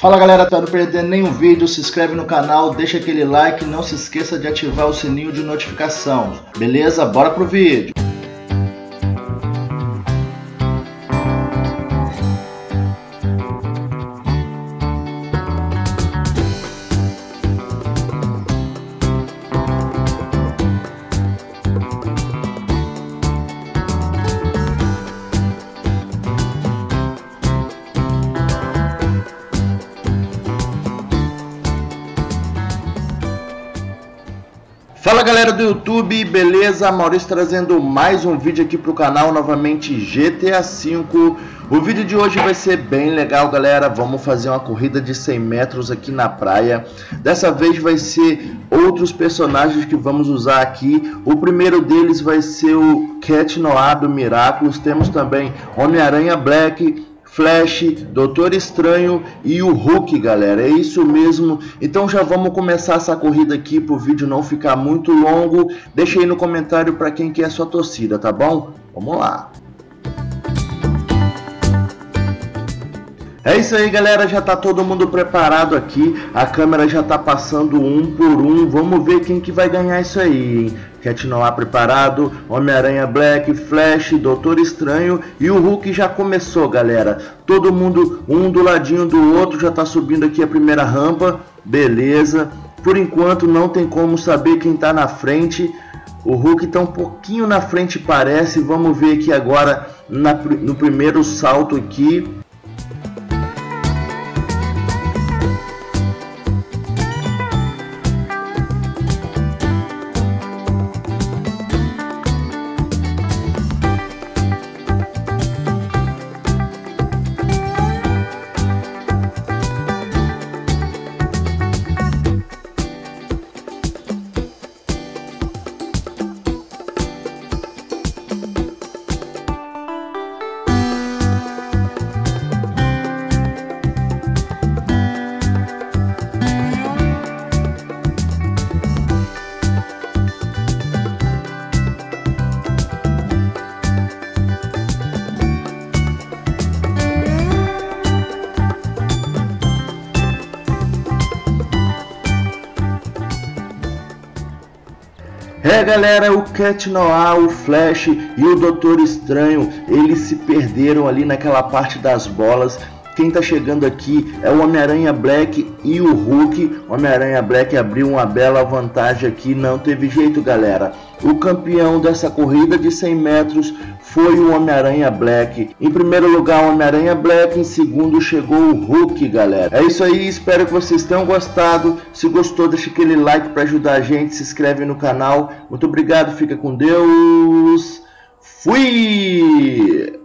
Fala galera, para não perder nenhum vídeo, se inscreve no canal, deixa aquele like, não se esqueça de ativar o sininho de notificação. Beleza? Bora pro vídeo. Fala galera do YouTube, beleza? Maurício trazendo mais um vídeo aqui pro canal, novamente GTA V. O vídeo de hoje vai ser bem legal galera, vamos fazer uma corrida de 100 metros aqui na praia. Dessa vez vai ser outros personagens que vamos usar aqui. O primeiro deles vai ser o Cat Noir do Miraculous, temos também Homem-Aranha Black, Flash, Doutor Estranho e o Hulk, galera. É isso mesmo. Então já vamos começar essa corrida aqui para o vídeo não ficar muito longo. Deixa aí no comentário para quem quer a sua torcida, tá bom? Vamos lá. É isso aí, galera. Já tá todo mundo preparado aqui. A câmera já tá passando um por um. Vamos ver quem que vai ganhar isso aí, hein? Cat Noir preparado, Homem-Aranha Black, Flash, Doutor Estranho e o Hulk já começou, galera. Todo mundo um do ladinho do outro já tá subindo aqui a primeira rampa. Beleza. Por enquanto não tem como saber quem tá na frente. O Hulk está um pouquinho na frente, parece. Vamos ver aqui agora na, no primeiro salto aqui. É galera, o Cat Noir, o Flash e o Doutor Estranho, eles se perderam ali naquela parte das bolas. Quem tá chegando aqui é o Homem-Aranha Black e o Hulk. Homem-Aranha Black abriu uma bela vantagem aqui, não teve jeito galera. O campeão dessa corrida de 100 metros foi o Homem-Aranha Black. Em primeiro lugar, o Homem-Aranha Black. Em segundo, chegou o Hulk, galera. É isso aí, espero que vocês tenham gostado. Se gostou, deixa aquele like para ajudar a gente. Se inscreve no canal. Muito obrigado, fica com Deus. Fui!